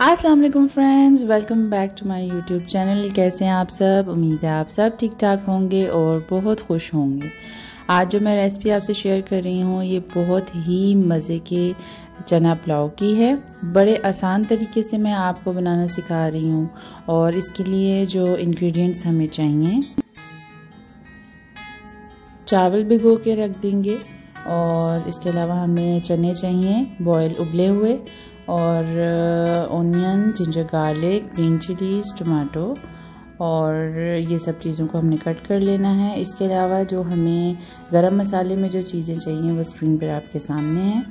अस्सलाम वालेकुम friends welcome back to my YouTube channel कैसे हैं आप सब? उम्मीद है आप सब ठीक ठाक होंगे और बहुत खुश होंगे। आज जो मैं रेसिपी आपसे शेयर कर रही हूँ, ये बहुत ही मज़े के चना पुलाव की है। बड़े आसान तरीके से मैं आपको बनाना सिखा रही हूँ और इसके लिए जो इंग्रेडिएंट्स हमें चाहिए, चावल भिगो के रख देंगे और इसके अलावा हमें चने चाहिए बॉयल उबले हुए और onion ginger garlic green chillies tomato और ये सब चीज़ों को हमने कट कर लेना है। इसके अलावा जो हमें गरम मसाले में जो चीज़ें चाहिए वो स्क्रीन पर आपके सामने हैं।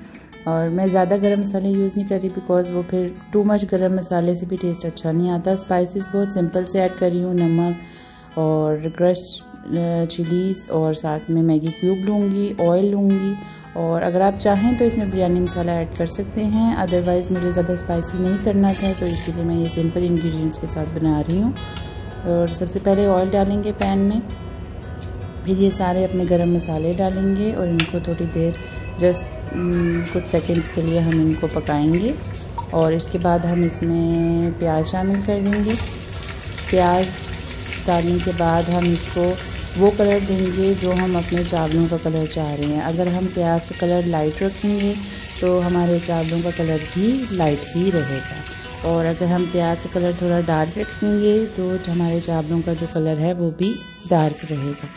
और मैं ज़्यादा गरम मसाले यूज़ नहीं कर रही बिकॉज़ वो फिर टू मच गरम मसाले से भी टेस्ट अच्छा नहीं आता। स्पाइसेस बहुत सिंपल से ऐड कर रही हूँ, नमक और क्रश चिलीज़ और साथ में मैगी क्यूब लूँगी ऑयल लूँगी और अगर आप चाहें तो इसमें बिरयानी मसाला ऐड कर सकते हैं। अदरवाइज़ मुझे ज़्यादा स्पाइसी नहीं करना था तो इसीलिए मैं ये सिंपल इंग्रेडिएंट्स के साथ बना रही हूँ। और सबसे पहले ऑयल डालेंगे पैन में। फिर ये सारे अपने गरम मसाले डालेंगे और इनको थोड़ी देर जस्ट कुछ सेकंड्स के लिए हम इनको पकाएँगे। और इसके बाद हम इसमें प्याज शामिल कर देंगे। प्याज डालने के बाद हम इसको वो कलर देंगे जो हम अपने चावलों का कलर चाह रहे हैं। अगर हम प्याज का कलर लाइट रखेंगे तो हमारे चावलों का कलर भी लाइट ही रहेगा। और अगर हम प्याज का कलर थोड़ा डार्क रखेंगे तो हमारे चावलों का जो कलर है, वो भी डार्क रहेगा।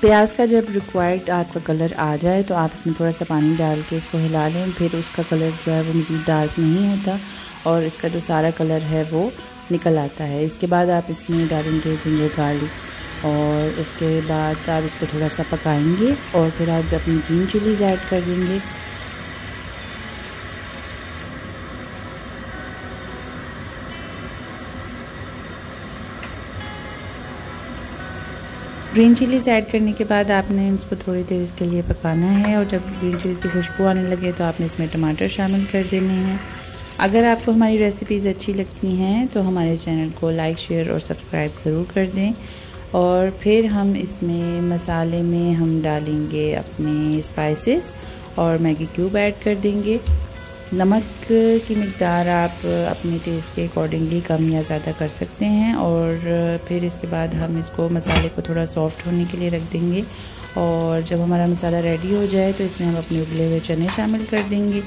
प्याज का जब रिक्वायर्ड आपका कलर आ जाए तो आप इसमें थोड़ा सा पानी डाल के इसको हिला लें। फिर उसका कलर जो है, वो मज़ीद डार्क नहीं होता और इसका जो सारा कलर है, वो निकल आता है। इसके बाद आप इसमें डालेंगे जिंजर गार्लिक और उसके बाद आप इसको थोड़ा सा पकाएँगे और फिर आप अपनी ग्रीन चिलीज़ ऐड कर देंगे। ग्रीन चिलीज़ ऐड करने के बाद आपने इसको थोड़ी देर इसके लिए पकाना है और जब ग्रीन चिलीज़ की खुशबू आने लगे तो आपने इसमें टमाटर शामिल कर देने हैं। अगर आपको हमारी रेसिपीज़ अच्छी लगती हैं तो हमारे चैनल को लाइक, शेयर और सब्सक्राइब ज़रूर कर दें। और फिर हम इसमें मसाले में हम डालेंगे अपने स्पाइसेस और मैगी क्यूब ऐड कर देंगे। नमक की मकदार आप अपने टेस्ट के अकॉर्डिंगली कम या ज़्यादा कर सकते हैं और फिर इसके बाद हम इसको मसाले को थोड़ा सॉफ्ट होने के लिए रख देंगे। और जब हमारा मसाला रेडी हो जाए तो इसमें हम अपने उबले हुए चने शामिल कर देंगे।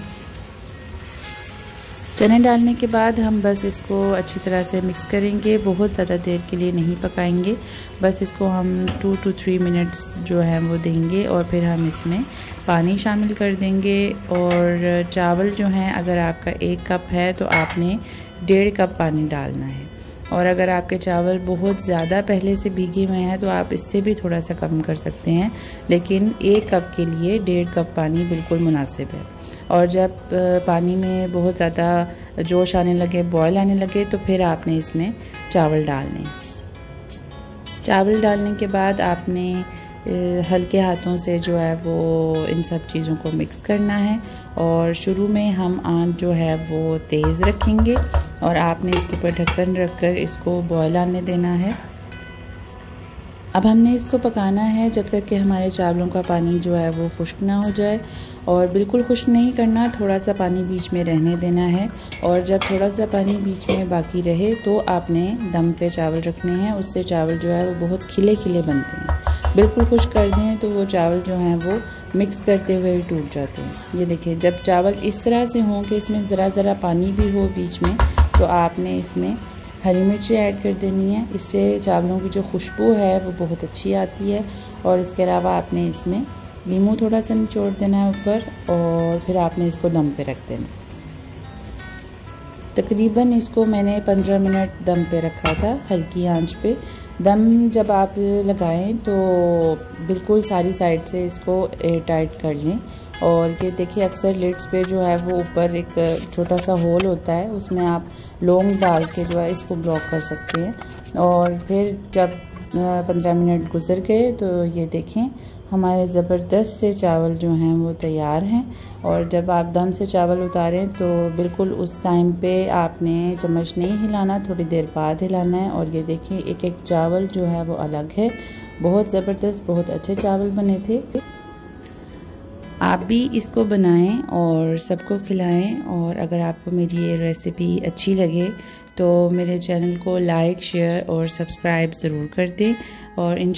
चने डालने के बाद हम बस इसको अच्छी तरह से मिक्स करेंगे। बहुत ज़्यादा देर के लिए नहीं पकाएँगे। बस इसको हम टू टू थ्री मिनट्स जो है वो देंगे और फिर हम इसमें पानी शामिल कर देंगे। और चावल जो हैं, अगर आपका एक कप है तो आपने डेढ़ कप पानी डालना है। और अगर आपके चावल बहुत ज़्यादा पहले से भीगे हुए हैं तो आप इससे भी थोड़ा सा कम कर सकते हैं। लेकिन एक कप के लिए डेढ़ कप पानी बिल्कुल मुनासिब है। और जब पानी में बहुत ज़्यादा जोश आने लगे बॉयल आने लगे तो फिर आपने इसमें चावल डालने। चावल डालने के बाद आपने हल्के हाथों से जो है वो इन सब चीज़ों को मिक्स करना है और शुरू में हम आँच जो है वो तेज़ रखेंगे और आपने इसके ऊपर ढक्कन रख कर इसको बॉयल आने देना है। अब हमने इसको पकाना है जब तक कि हमारे चावलों का पानी जो है वो खुश्क ना हो जाए। और बिल्कुल खुश्क नहीं करना थोड़ा सा पानी बीच में रहने देना है और जब थोड़ा सा पानी बीच में बाकी रहे तो आपने दम पे चावल रखने हैं, उससे चावल जो है वो बहुत खिले खिले बनते हैं। बिल्कुल खुश्क कर दें तो वो चावल जो हैं वो मिक्स करते हुए टूट जाते हैं। ये देखिए, जब चावल इस तरह से हों कि इसमें ज़रा ज़रा पानी भी हो बीच में तो आपने इसमें हरी मिर्ची ऐड कर देनी है। इससे चावलों की जो खुशबू है वो बहुत अच्छी आती है और इसके अलावा आपने इसमें नींबू थोड़ा सा निचोड़ देना है ऊपर और फिर आपने इसको दम पे रख देना। तकरीबन इसको मैंने 15 मिनट दम पे रखा था, हल्की आँच पे। दम जब आप लगाएँ तो बिल्कुल सारी साइड से इसको एयर टाइट कर लें। और ये देखिए, अक्सर लिड्स पे जो है वो ऊपर एक छोटा सा होल होता है, उसमें आप लौंग डाल के जो है इसको ब्लॉक कर सकते हैं। और फिर जब पंद्रह मिनट गुजर गए तो ये देखें, हमारे ज़बरदस्त से चावल जो हैं वो तैयार हैं। और जब आप दम से चावल उतारें तो बिल्कुल उस टाइम पे आपने चम्मच नहीं हिलाना, थोड़ी देर बाद हिलाना है। और ये देखें एक एक चावल जो है वो अलग है। बहुत ज़बरदस्त, बहुत अच्छे चावल बने थे। आप भी इसको बनाएँ और सबको खिलाएँ और अगर आपको मेरी ये रेसिपी अच्छी लगे तो मेरे चैनल को लाइक शेयर और सब्सक्राइब ज़रूर कर दें और इन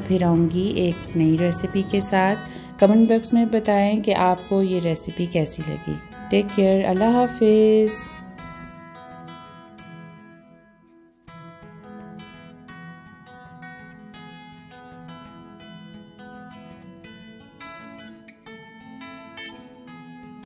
फिर आऊँगी एक नई रेसिपी के साथ। कमेंट बॉक्स में बताएँ कि आपको ये रेसिपी कैसी लगी। टेक केयर अल्लाह हाफिज़।